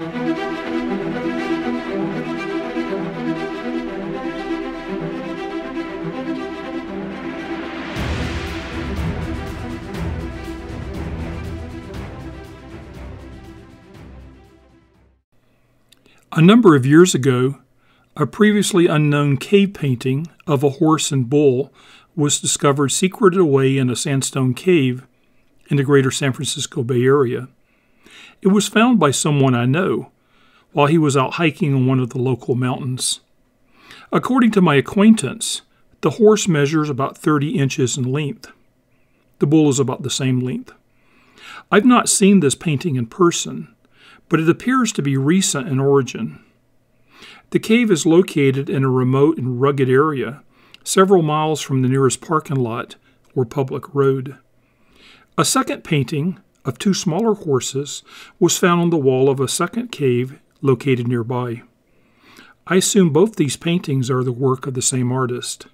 A number of years ago, a previously unknown cave painting of a horse and bull was discovered secreted away in a sandstone cave in the greater San Francisco Bay Area. It was found by someone I know while he was out hiking on one of the local mountains. According to my acquaintance, the horse measures about 30 inches in length. The bull is about the same length. I've not seen this painting in person, but it appears to be recent in origin. The cave is located in a remote and rugged area, several miles from the nearest parking lot or public road. A second painting of two smaller horses was found on the wall of a second cave located nearby. I assume both these paintings are the work of the same artist.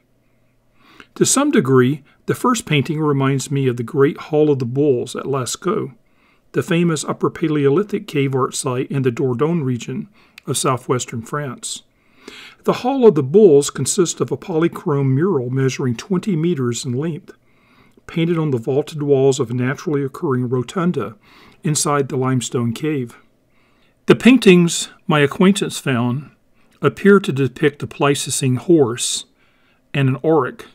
To some degree, the first painting reminds me of the Great Hall of the Bulls at Lascaux, the famous Upper Paleolithic cave art site in the Dordogne region of southwestern France. The Hall of the Bulls consists of a polychrome mural measuring 20 meters in length, painted on the vaulted walls of a naturally occurring rotunda inside the limestone cave. The paintings my acquaintance found appear to depict a Pleistocene horse and an auroch,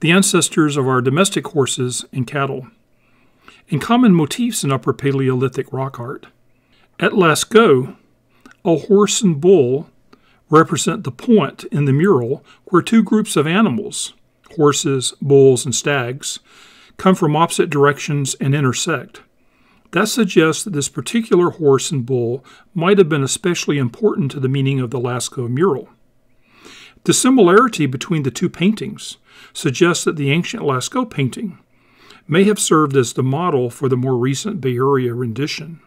the ancestors of our domestic horses and cattle and common motifs in Upper Paleolithic rock art. At Lascaux, a horse and bull represent the point in the mural where two groups of animals, horses, bulls, and stags, come from opposite directions and intersect. That suggests that this particular horse and bull might have been especially important to the meaning of the Lascaux mural. The similarity between the two paintings suggests that the ancient Lascaux painting may have served as the model for the more recent Bay Area rendition.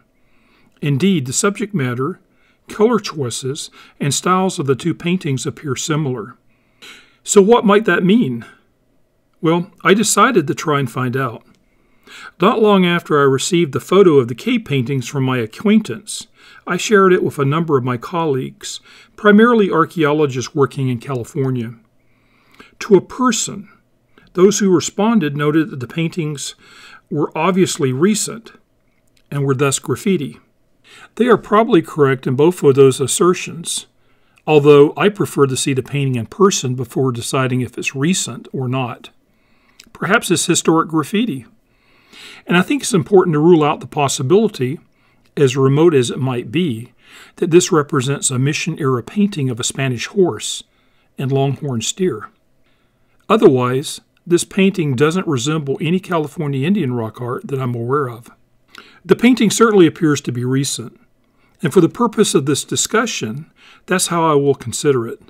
Indeed, the subject matter, color choices, and styles of the two paintings appear similar. So, what might that mean? Well, I decided to try and find out. Not long after I received the photo of the cave paintings from my acquaintance, I shared it with a number of my colleagues, primarily archaeologists working in California. To a person, those who responded noted that the paintings were obviously recent and were thus graffiti. They are probably correct in both of those assertions, although I prefer to see the painting in person before deciding if it's recent or not. Perhaps it's historic graffiti. And I think it's important to rule out the possibility, as remote as it might be, that this represents a mission era painting of a Spanish horse and longhorn steer. Otherwise, this painting doesn't resemble any California Indian rock art that I'm aware of. The painting certainly appears to be recent, and for the purpose of this discussion, that's how I will consider it.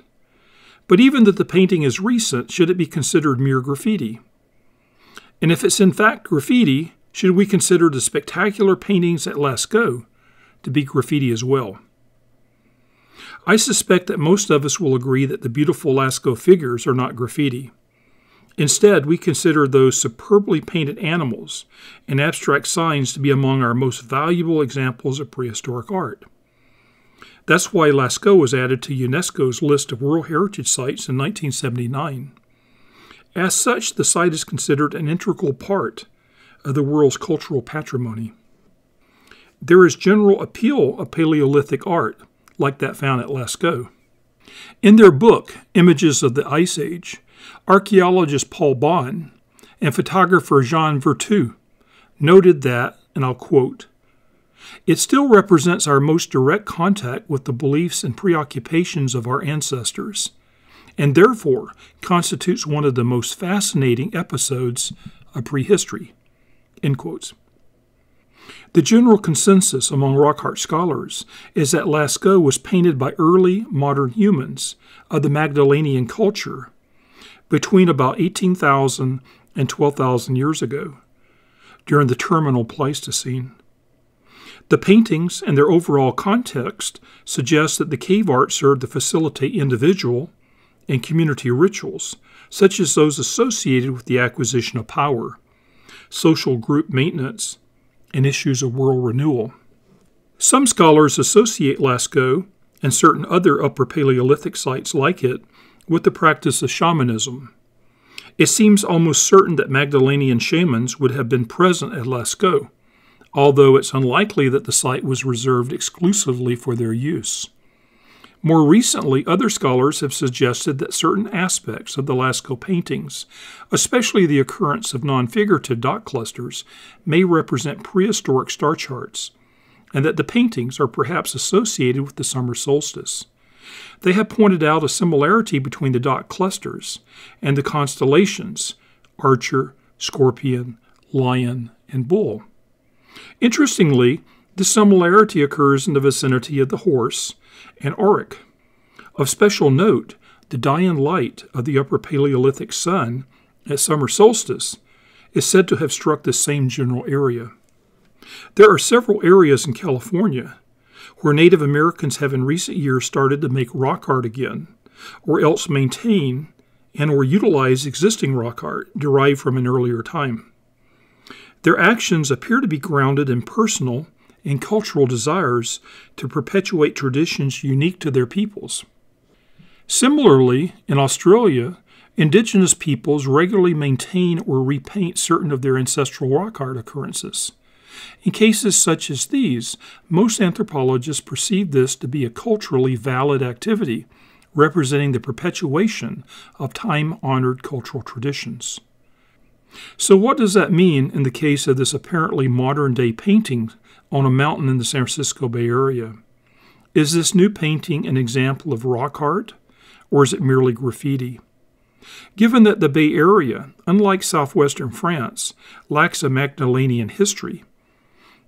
But even that the painting is recent, should it be considered mere graffiti? And if it's in fact graffiti, should we consider the spectacular paintings at Lascaux to be graffiti as well? I suspect that most of us will agree that the beautiful Lascaux figures are not graffiti. Instead, we consider those superbly painted animals and abstract signs to be among our most valuable examples of prehistoric art. That's why Lascaux was added to UNESCO's list of World Heritage Sites in 1979. As such, the site is considered an integral part of the world's cultural patrimony. There is general appeal of Paleolithic art, like that found at Lascaux. In their book, Images of the Ice Age, Archaeologist Paul Bahn and photographer Jean Vertut noted that, and I'll quote, it still represents our most direct contact with the beliefs and preoccupations of our ancestors, and therefore constitutes one of the most fascinating episodes of prehistory. End quotes. The general consensus among rock art scholars is that Lascaux was painted by early modern humans of the Magdalenian culture between about 18,000 and 12,000 years ago, during the terminal Pleistocene. The paintings and their overall context suggest that the cave art served to facilitate individual and community rituals, such as those associated with the acquisition of power, social group maintenance, and issues of world renewal. Some scholars associate Lascaux and certain other Upper Paleolithic sites like it with the practice of shamanism. It seems almost certain that Magdalenian shamans would have been present at Lascaux, although it's unlikely that the site was reserved exclusively for their use. More recently, other scholars have suggested that certain aspects of the Lascaux paintings, especially the occurrence of non figurative dot clusters, may represent prehistoric star charts, and that the paintings are perhaps associated with the summer solstice. They have pointed out a similarity between the dot clusters and the constellations Archer, Scorpion, Lion, and Bull. Interestingly, the similarity occurs in the vicinity of the horse and auroch. Of special note, the Dian light of the Upper Paleolithic sun at summer solstice is said to have struck the same general area. There are several areas in California where Native Americans have in recent years started to make rock art again, or else maintain and or utilize existing rock art derived from an earlier time. Their actions appear to be grounded in personal and cultural desires to perpetuate traditions unique to their peoples. Similarly, in Australia, indigenous peoples regularly maintain or repaint certain of their ancestral rock art occurrences. In cases such as these, most anthropologists perceive this to be a culturally valid activity, representing the perpetuation of time honored cultural traditions. So, what does that mean in the case of this apparently modern day painting on a mountain in the San Francisco Bay Area? Is this new painting an example of rock art, or is it merely graffiti? Given that the Bay Area, unlike southwestern France, lacks a Magdalenian history,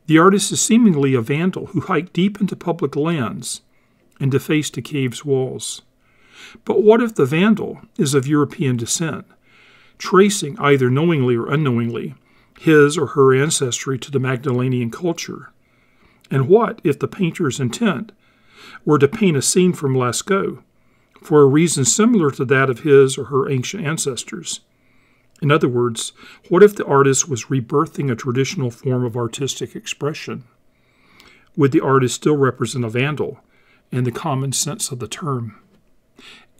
the artist is seemingly a vandal who hiked deep into public lands and defaced a cave's walls. But what if the vandal is of European descent, tracing, either knowingly or unknowingly, his or her ancestry to the Magdalenian culture? And what if the painter's intent were to paint a scene from Lascaux for a reason similar to that of his or her ancient ancestors? In other words, what if the artist was rebirthing a traditional form of artistic expression? Would the artist still represent a vandal in the common sense of the term?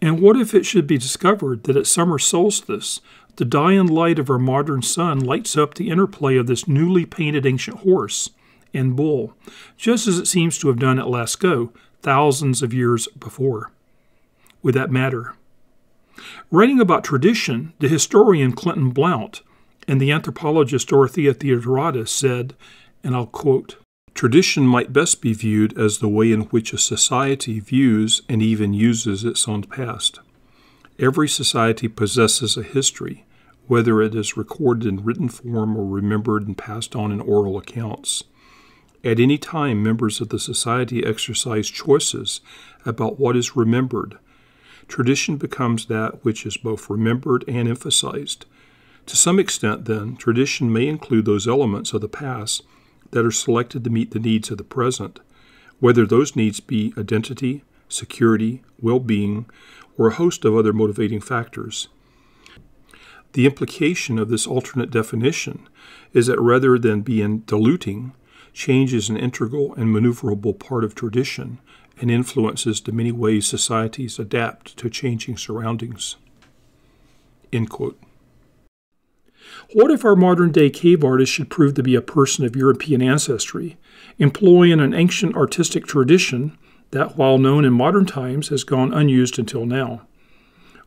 And what if it should be discovered that at summer solstice, the dying light of our modern sun lights up the interplay of this newly painted ancient horse and bull, just as it seems to have done at Lascaux thousands of years before? Would that matter? Writing about tradition, the historian Clinton Blount and the anthropologist Dorothea Theodoratos said, and I'll quote, Tradition might best be viewed as the way in which a society views and even uses its own past. Every society possesses a history, whether it is recorded in written form or remembered and passed on in oral accounts. At any time, members of the society exercise choices about what is remembered, tradition becomes that which is both remembered and emphasized. To some extent, then, tradition may include those elements of the past that are selected to meet the needs of the present, whether those needs be identity, security, well being, or a host of other motivating factors. The implication of this alternate definition is that rather than being diluting, change is an integral and maneuverable part of tradition and influences the many ways societies adapt to changing surroundings. What if our modern day cave artist should prove to be a person of European ancestry, employing an ancient artistic tradition that, while known in modern times, has gone unused until now?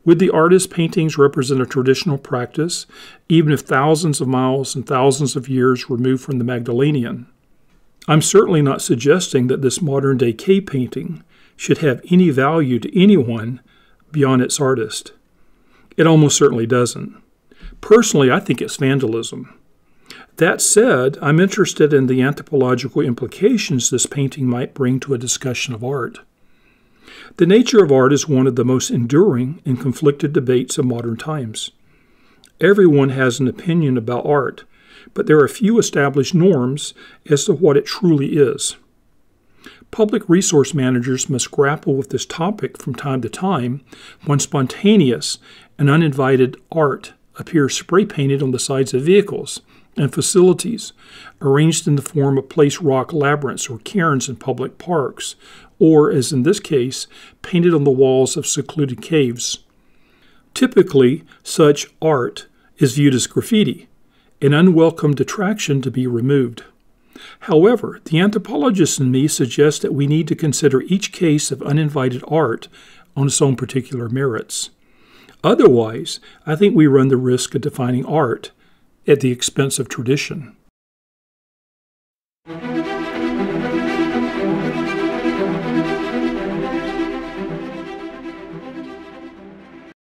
Would the artist's paintings represent a traditional practice, even if thousands of miles and thousands of years removed from the Magdalenian? I'm certainly not suggesting that this modern day cave painting should have any value to anyone beyond its artist. It almost certainly doesn't. Personally, I think it's vandalism. That said, I'm interested in the anthropological implications this painting might bring to a discussion of art. The nature of art is one of the most enduring and conflicted debates of modern times. Everyone has an opinion about art, but there are few established norms as to what it truly is. Public resource managers must grapple with this topic from time to time when spontaneous and uninvited art appears spray painted on the sides of vehicles and facilities, arranged in the form of place rock labyrinths or cairns in public parks, or, as in this case, painted on the walls of secluded caves. Typically, such art is viewed as graffiti, an unwelcome detraction to be removed. However, the anthropologist in me suggests that we need to consider each case of uninvited art on its own particular merits. Otherwise, I think we run the risk of defining art at the expense of tradition.